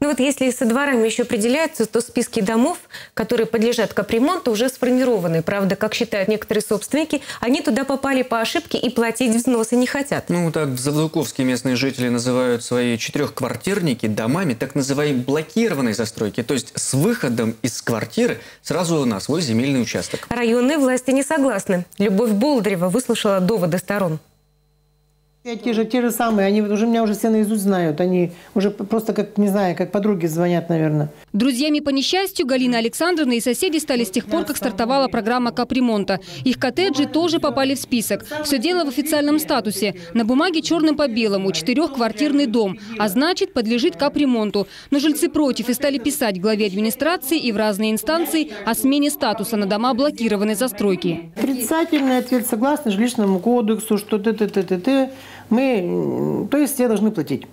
Ну вот если со дворами еще определяются, то списки домов, которые подлежат капремонту, уже сформированы. Правда, как считают некоторые собственники, они туда попали по ошибке и платить взносы не хотят. Ну, так в Заводуковске местные жители называют свои четырехквартирники домами так называемой блокированной застройки. То есть с выходом из квартиры сразу на свой земельный участок. Районные власти не согласны. Любовь Болдырева выслушала доводы сторон. Те же, те же самые, они уже меня уже все наизусть знают. Они уже просто, как, не знаю, как подруги звонят, наверное. Друзьями по несчастью Галина Александровна и соседи стали с тех пор, как стартовала программа капремонта. Их коттеджи тоже попали в список. Все дело в официальном статусе. На бумаге черным по белому четырехквартирный дом, а значит подлежит капремонту. Но жильцы против и стали писать главе администрации и в разные инстанции о смене статуса на дома блокированной застройки. Отрицательный ответ согласно жилищному кодексу, что ты-ты-ты-ты-ты мы, то есть все должны платить.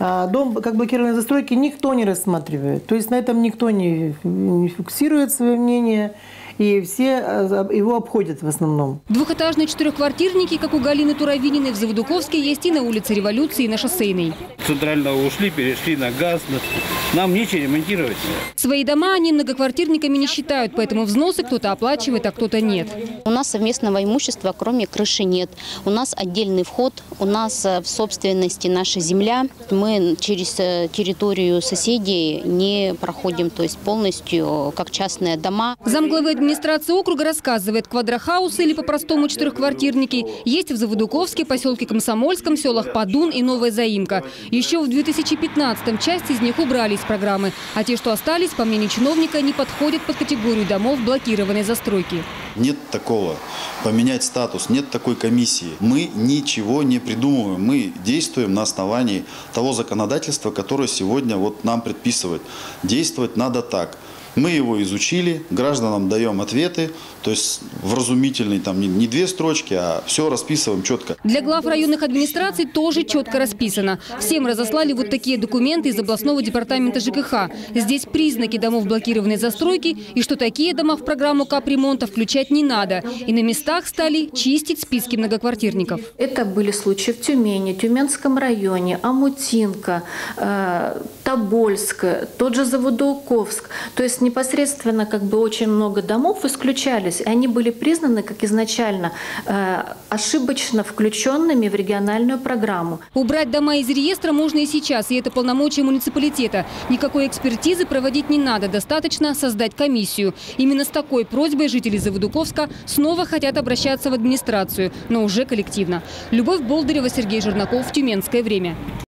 А дом как блокированной застройки никто не рассматривает. То есть на этом никто не, не фиксирует свое мнение и все э, его обходят в основном. Двухэтажные четырехквартирники, как у Галины Туровининой, в Заводуковске есть и на улице Революции, и на Шоссейной. Центрального ушли, перешли на газ. Нам нечего ремонтировать. Свои дома они многоквартирниками не считают, поэтому взносы кто-то оплачивает, а кто-то нет. У нас совместного имущества, кроме крыши, нет. У нас отдельный вход, у нас э, в собственности наша земля. Мы через э, территорию соседей не проходим, то есть полностью как частные дома. Замглавы администрации округа рассказывает, квадрохаусы или по-простому четырехквартирники есть в Заводуковске, поселке Комсомольском, селах Падун и Новая Заимка. Еще в 2015-м часть из них убрали из программы, а те, что остались, по мнению чиновника, не подходят под категорию домов блокированной застройки. Нет такого поменять статус, нет такой комиссии. Мы ничего не придумываем, мы действуем на основании того законодательства, которое сегодня вот нам предписывает. Действовать надо так – мы его изучили, гражданам даем ответы, то есть вразумительный, там не две строчки, а все расписываем четко. Для глав районных администраций тоже четко расписано. Всем разослали вот такие документы из областного департамента ЖКХ. Здесь признаки домов блокированной застройки и что такие дома в программу капремонта включать не надо. И на местах стали чистить списки многоквартирников. Это были случаи в Тюмени, Тюменском районе, Амутинка, э, Тобольск, тот же Заводоуковск. То есть непосредственно как бы очень много домов исключались, и они были признаны как изначально э, ошибочно включенными в региональную программу. Убрать дома из реестра можно и сейчас, и это полномочия муниципалитета. Никакой экспертизы проводить не надо, достаточно создать комиссию. Именно с такой просьбой жители Заводуковска снова хотят обращаться в администрацию, но уже коллективно. Любовь Болдырева, Сергей Жернаков, Тюменское время.